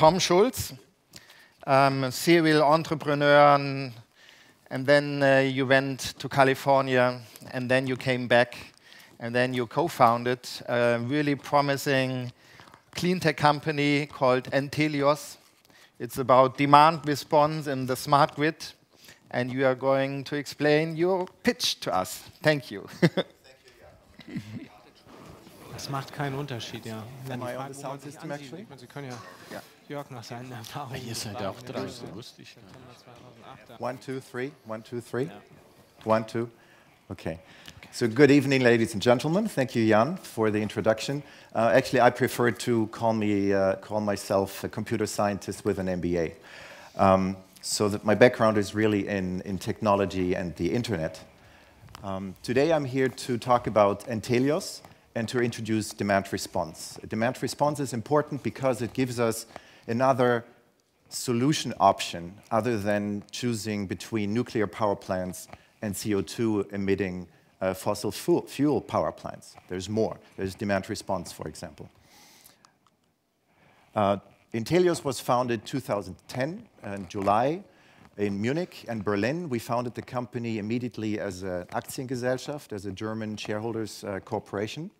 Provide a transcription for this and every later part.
Tom Schulz, um, serial entrepreneur, and, and then uh, you went to California, and then you came back, and then you co-founded a really promising clean tech company called Entelios. It's about demand response in the smart grid, and you are going to explain your pitch to us. Thank you. Das macht keinen Unterschied, ja. Am I on the sound system actually? Sie können ja Yeah. Jörg nach seinen Erfahrungen. Ihr seid auch dran, so lustig. One, two, three. One, two, three. One, two. Okay. So, good evening, ladies and gentlemen. Thank you, Jan, for the introduction. Uh, actually, I prefer to call me uh, call myself a computer scientist with an MBA. Um, so that my background is really in, in technology and the internet. Um, today, I'm here to talk about Entelios and to introduce demand response. Demand response is important because it gives us another solution option other than choosing between nuclear power plants and CO2 emitting uh, fossil fu fuel power plants. There's more. There's demand response, for example. Uh, Entelios was founded 2010 in July in Munich and Berlin. We founded the company immediately as an Aktiengesellschaft, as a German shareholders uh, corporation.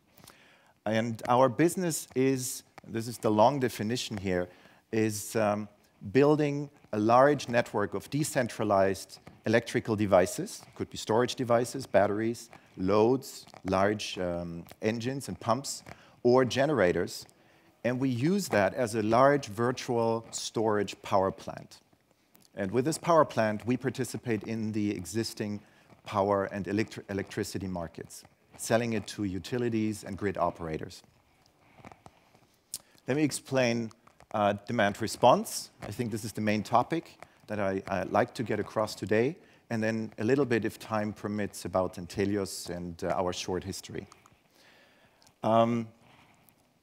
And our business is, this is the long definition here, is um, building a large network of decentralized electrical devices, could be storage devices, batteries, loads, large um, engines and pumps, or generators. And we use that as a large virtual storage power plant. And with this power plant, we participate in the existing power and electri electricity markets, selling it to utilities and grid operators. Let me explain uh, demand response. I think this is the main topic that I, like to get across today, and then a little bit, if time permits, about Entelios and uh, our short history. Um,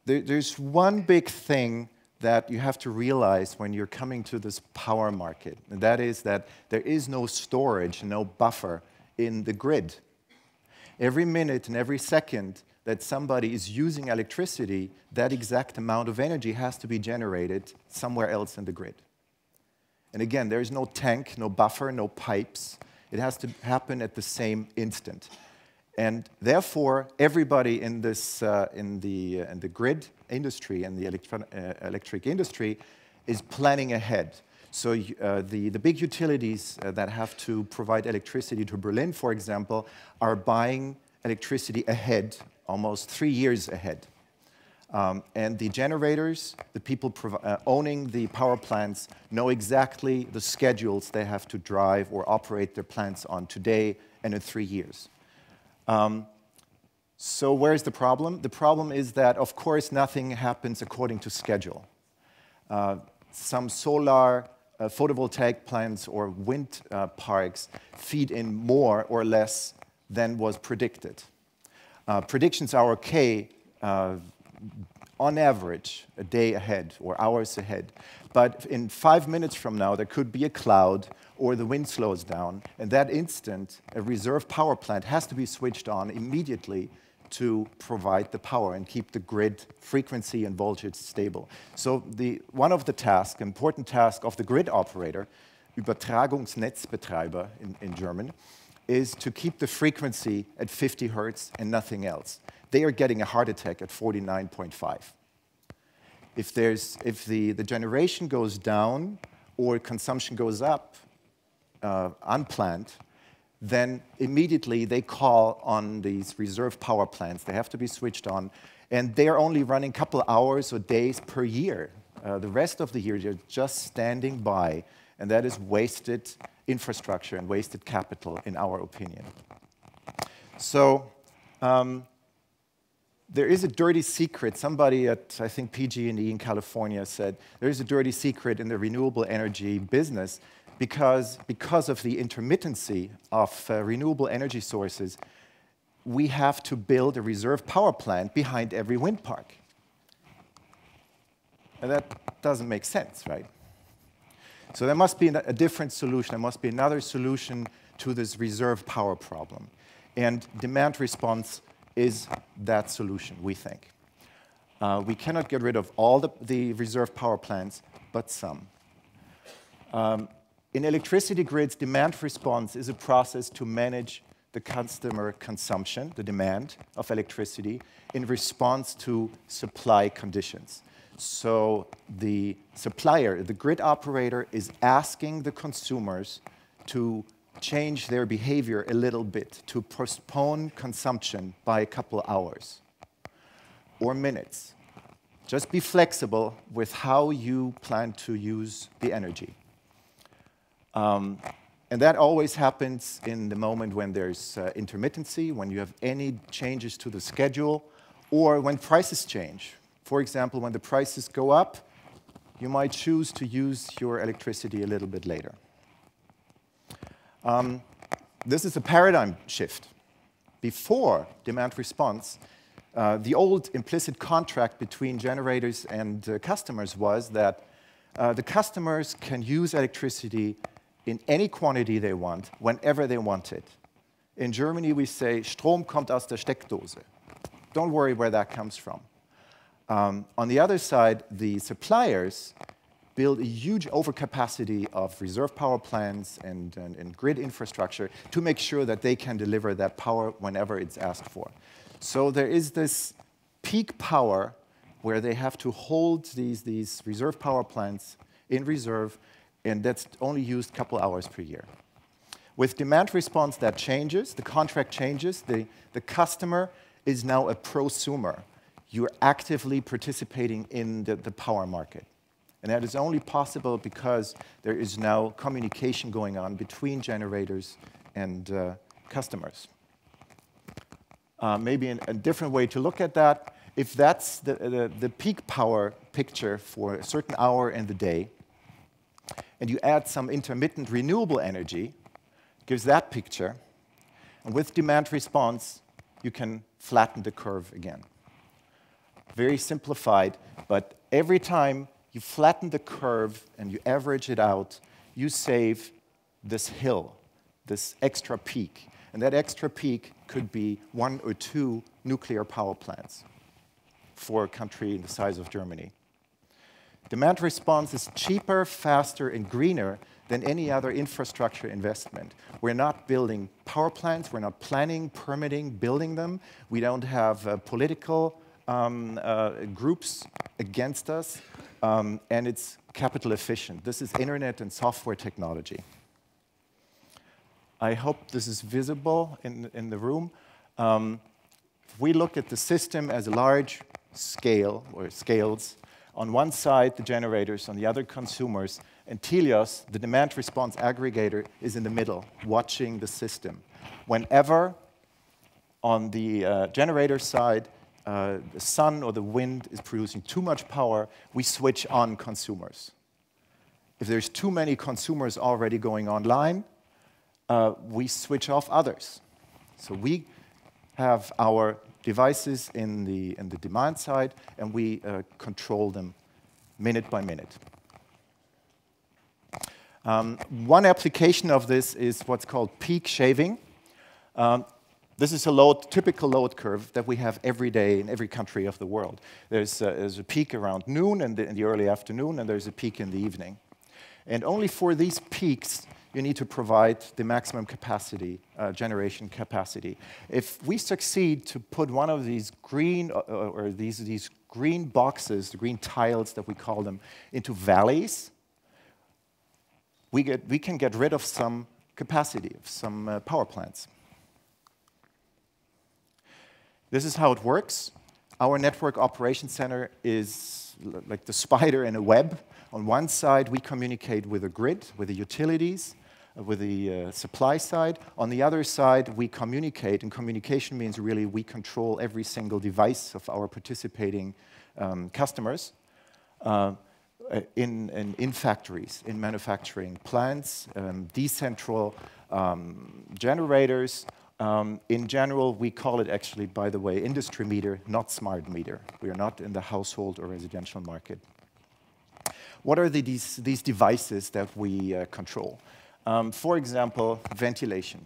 there, there's one big thing that you have to realize when you're coming to this power market, and that is that there is no storage, no buffer in the grid. Every minute and every second that somebody is using electricity, that exact amount of energy has to be generated somewhere else in the grid. And again, there is no tank, no buffer, no pipes. It has to happen at the same instant. And therefore, everybody in, this, uh, in, the, uh, in the grid industry and the uh, electric industry is planning ahead. So uh, the, the big utilities uh, that have to provide electricity to Berlin, for example, are buying electricity ahead almost three years ahead. Um, and the generators, the people uh, owning the power plants, know exactly the schedules they have to drive or operate their plants on today and in three years. Um, so, where's the problem? The problem is that, of course, nothing happens according to schedule. Uh, some solar uh, photovoltaic plants or wind uh, parks feed in more or less than was predicted. Uh, predictions are okay uh, on average a day ahead or hours ahead. But in five minutes from now, there could be a cloud or the wind slows down. And that instant, a reserve power plant has to be switched on immediately to provide the power and keep the grid frequency and voltage stable. So the, one of the tasks, important task of the grid operator, Übertragungsnetzbetreiber in, in German, is to keep the frequency at 50 hertz and nothing else. They are getting a heart attack at 49.5. If, there's, if the, the generation goes down or consumption goes up uh, unplanned, then immediately they call on these reserve power plants. They have to be switched on, and they're only running a couple hours or days per year. Uh, the rest of the year, they're just standing by, and that is wasted infrastructure and wasted capital, in our opinion. So um, there is a dirty secret. Somebody at, I think, PG&E in California said, there is a dirty secret in the renewable energy business because, because of the intermittency of uh, renewable energy sources, we have to build a reserve power plant behind every wind park. And that doesn't make sense, right? So there must be a different solution. There must be another solution to this reserve power problem. And demand response is that solution, we think. Uh, we cannot get rid of all the, the, reserve power plants, but some. Um, in electricity grids, demand response is a process to manage the customer consumption, the demand of electricity, in response to supply conditions. So the supplier, the grid operator, is asking the consumers to change their behavior a little bit, to postpone consumption by a couple hours or minutes. Just be flexible with how you plan to use the energy. Um, and that always happens in the moment when there's uh, intermittency, when you have any changes to the schedule, or when prices change. For example, when the prices go up, you might choose to use your electricity a little bit later. Um, this is a paradigm shift. Before demand response, uh, the old implicit contract between generators and uh, customers was that uh, the customers can use electricity in any quantity they want, whenever they want it. In Germany, we say, Strom kommt aus der Steckdose. Don't worry where that comes from. Um, on the other side, the suppliers build a huge overcapacity of reserve power plants and, and, and, grid infrastructure to make sure that they can deliver that power whenever it's asked for. So there is this peak power where they have to hold these, these reserve power plants in reserve and that's only used a couple hours per year. With demand response, that changes, the contract changes, the, the customer is now a prosumer. You're actively participating in the, the power market. And that is only possible because there is now communication going on between generators and uh, customers. Uh, maybe an, a different way to look at that, if that's the, the, the peak power picture for a certain hour in the day, and you add some intermittent renewable energy, gives that picture. And with demand response, you can flatten the curve again. Very simplified, but every time you flatten the curve and you average it out, you save this hill, this extra peak. And that extra peak could be one or two nuclear power plants for a country the size of Germany. Demand response is cheaper, faster, and greener than any other infrastructure investment. We're not building power plants, we're not planning, permitting, building them. We don't have uh, political um, uh, groups against us, um, and it's capital efficient. This is internet and software technology. I hope this is visible in, in the room. Um, if we look at the system as a large scale, or scales, on one side, the generators, on the other, consumers. Entelios, the demand response aggregator, is in the middle, watching the system. Whenever on the uh, generator side, uh, the sun or the wind is producing too much power, we switch on consumers. If there's too many consumers already going online, uh, we switch off others. So we have our devices in the, in the demand side, and we uh, control them minute by minute. Um, one application of this is what's called peak shaving. Um, this is a load, typical load curve that we have every day in every country of the world. There's, uh, there's a peak around noon in the, in the early afternoon, and there's a peak in the evening. And only for these peaks, you need to provide the maximum capacity, uh, generation capacity. If we succeed to put one of these green, uh, uh, or these, these green boxes, the green tiles that we call them, into valleys, we, get, we can get rid of some capacity, of some uh, power plants. This is how it works. Our network operation center is like the spider in a web. On one side, we communicate with the grid, with the utilities, uh, with the uh, supply side. On the other side, we communicate, and communication means really we control every single device of our participating um, customers uh, in, in, in, factories, in manufacturing plants, um, decentral um, generators. Um, in general, we call it actually, by the way, industry meter, not smart meter. We are not in the household or residential market. What are the, these, these devices that we uh, control? Um, for example, ventilation,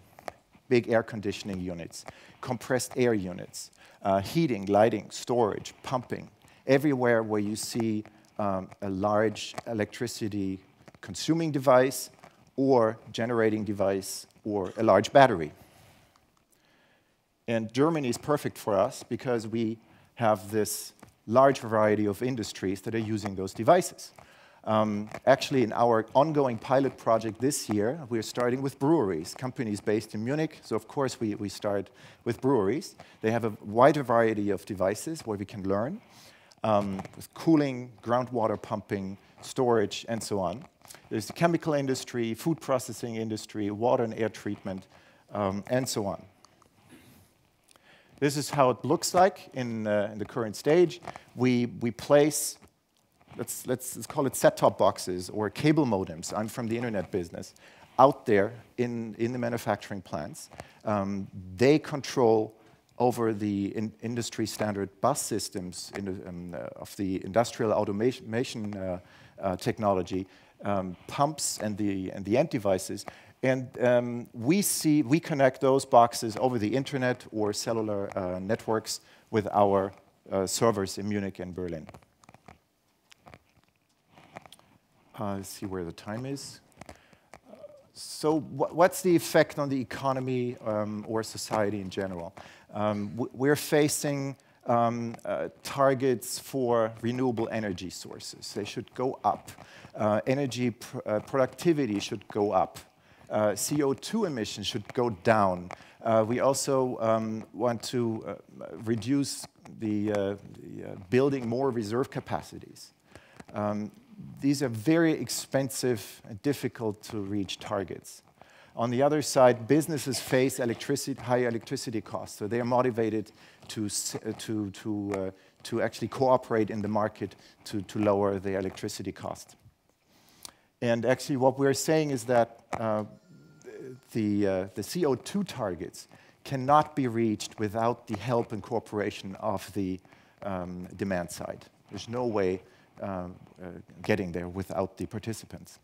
big air conditioning units, compressed air units, uh, heating, lighting, storage, pumping. Everywhere where you see um, a large electricity consuming device or generating device or a large battery. And Germany is perfect for us because we have this large variety of industries that are using those devices. Um, actually, in our ongoing pilot project this year, we're starting with breweries, companies based in Munich. So, of course, we, we start with breweries. They have a wider variety of devices where we can learn um, with cooling, groundwater pumping, storage, and so on. There's the chemical industry, food processing industry, water and air treatment, um, and so on. This is how it looks like in, uh, in the current stage. We, we place let's, let's, let's call it set-top boxes or cable modems, I'm from the internet business, out there in, in the manufacturing plants. Um, they control over the in industry standard bus systems in the, um, uh, of the industrial automation uh, uh, technology, um, pumps and the, and the end devices. And um, we see, we connect those boxes over the internet or cellular uh, networks with our uh, servers in Munich and Berlin. Uh, let's see where the time is. So wh what's the effect on the economy um, or society in general? Um, we're facing um, uh, targets for renewable energy sources. They should go up. Uh, energy pr uh, productivity should go up. Uh, CO2 emissions should go down. Uh, we also um, want to uh, reduce the, the building more reserve capacities. Um, these are very expensive and difficult to reach targets. On the other side, businesses face electricity, high electricity costs, so they are motivated to, to, to, uh, to actually cooperate in the market to, to lower the electricity cost. And actually, what we're saying is that the, uh, the CO2 targets cannot be reached without the help and cooperation of the um, demand side. There's no way uh, uh, getting there without the participants.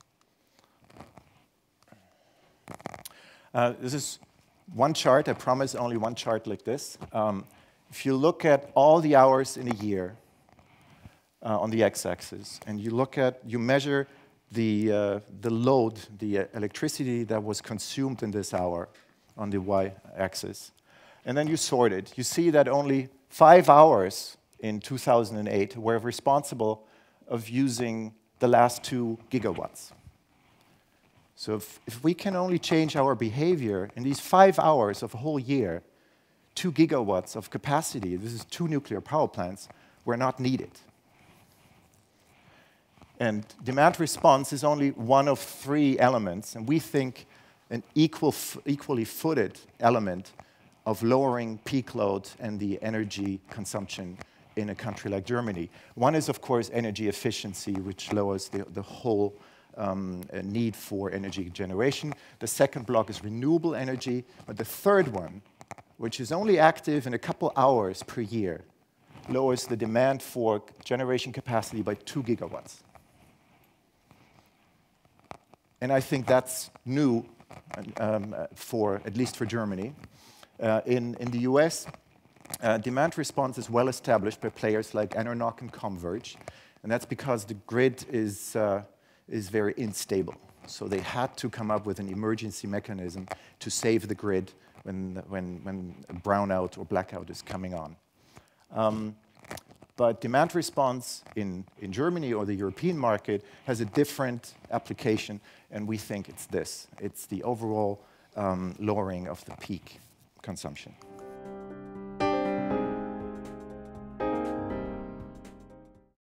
Uh, this is one chart, I promise only one chart like this. Um, if you look at all the hours in a year uh, on the x-axis, and you look at, you measure the, uh, the load, the uh, electricity that was consumed in this hour on the y-axis, and then you sort it, you see that only five hours in 2008 were responsible of using the last two gigawatts. So if, if we can only change our behavior in these five hours of a whole year, two gigawatts of capacity, this is two nuclear power plants, were not needed. And demand response is only one of three elements, and we think an equal, equally footed element of lowering peak load and the energy consumption in a country like Germany. One is, of course, energy efficiency, which lowers the, the whole um, uh, need for energy generation. The second block is renewable energy. But the third one, which is only active in a couple hours per year, lowers the demand for generation capacity by two gigawatts. And I think that's new um, uh, for, at least for Germany. Uh, in, in the US, uh, demand response is well established by players like Enernoc and Comverge, and that's because the grid is, uh, is very unstable. So they had to come up with an emergency mechanism to save the grid when, when, when a brownout or blackout is coming on. Um, but demand response in, in Germany or the European market has a different application, and we think it's this. It's the overall um, lowering of the peak consumption.